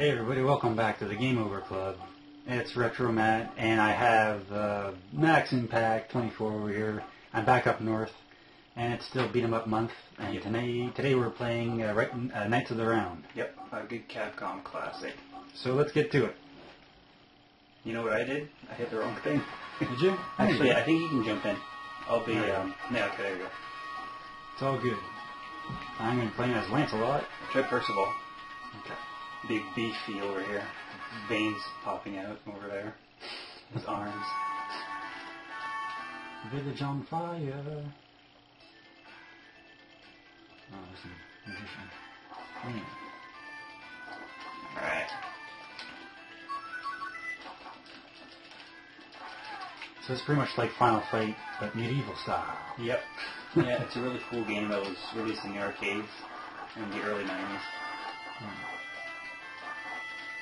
Hey everybody, welcome back to the Game Over Club. It's Retro Matt, and I have uh, Max Impact 24 over here. I'm back up north, and it's still beat 'em up month. And today, today we're playing uh, right, uh, Knights of the Round. Yep, a good Capcom classic. So let's get to it. You know what I did? I hit the wrong thing. Did you? Actually, I think you can jump in. I'll be, Alright. um, yeah, okay, there you go. it's all good. I'm going to playing as Lancelot. Try Percival. Okay. Big beefy over here. Veins popping out over there. His arms. Village on fire. Oh, there's some musician. Hmm. Alright. So it's pretty much like Final Fight, but medieval style. Yep. yeah, it's a really cool game that was released in the arcades in the early 90s.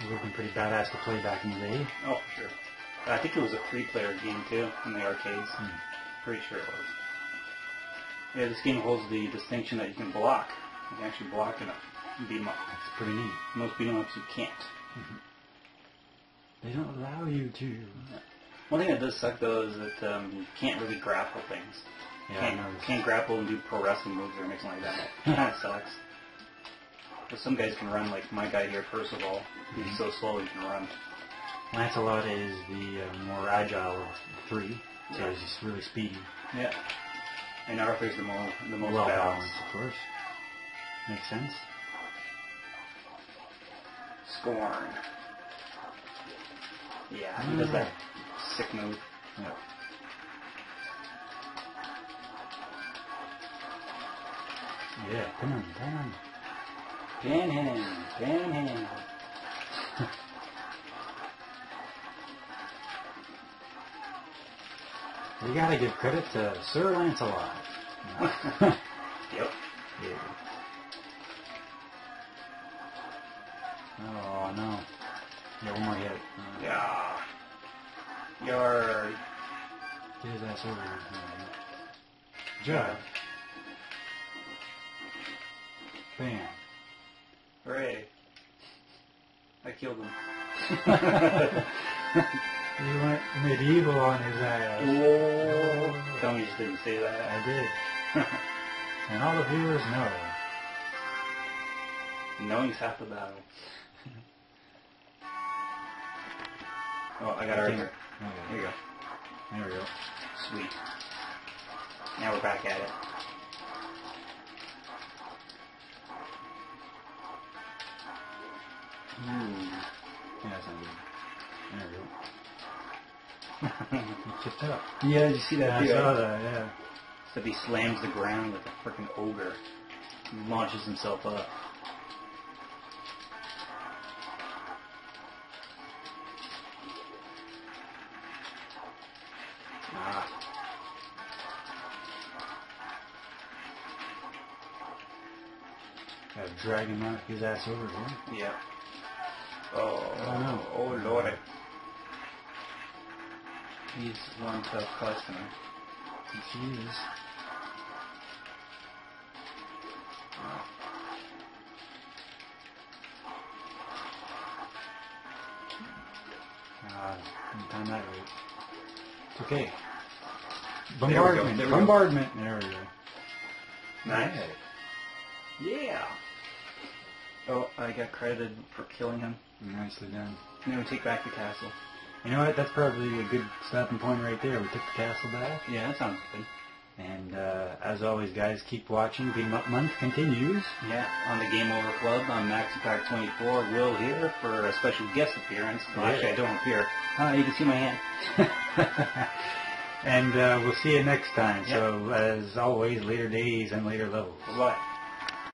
It would have been pretty badass to play back in the day. Oh, for sure. I think it was a three-player game, too, in the arcades. Hmm. Pretty sure it was. Yeah, this game holds the distinction that you can block. You can actually block in a beat 'em up. That's pretty neat. Most beat 'em ups you can't. They don't allow you to. One thing that does suck though is that um, you can't really grapple things. Yeah, can't, can't grapple and do pro wrestling moves or anything like that. that kind of sucks. But some guys can run like my guy here, Percival. He's so slow he can run. Lancelot is the uh, more agile of three, so Yeah. he's just really speedy. Yeah. And Arthur's the most the most well balanced. balanced, of course. Makes sense. Scorn. Yeah, he Mm. does that sick move. Yeah. Yeah, come on, come on. Pin him. We gotta give credit to Sir Lancelot. Yep. Yeah. Oh no. Yeah, one more hit. Uh, Yeah. You're Get his ass over here. Jug. Bam. Hooray. I killed him. You went medieval on his ass. Whoa. Tell me you just didn't say that. I did. and all the viewers know. Knowing's half the battle. oh, I got it right here. You go. There we go. Sweet. Now we're back at it. Ooh. Yeah, that's not good. There we go. you up. Yeah, did you see Yeah, I saw that, yeah. Except he slams the ground like a freaking ogre. He launches himself up. Ah. Gotta drag him out, his ass over here. Yeah. Oh, Oh, no. oh lord. He's one tough customer. She is. Ah, didn't time that right. It's okay. Bombardment. there we go. Bombardment. There we go. Nice. Yeah. Oh, I got credited for killing him. Nicely done. Now we take back the castle. You know what? That's probably a good stopping point right there. We took the castle back. Yeah, that sounds good. And uh, as always, guys, keep watching. Beat 'em Up Month continues. Yeah, on the Game Over Club, I'm Max Impact 24. Will here for a special guest appearance. Well, Yeah. actually, I don't appear. Ah, you can see my hand. and uh, we'll see you next time. Yep. So, as always, later days and later levels. Bye-bye.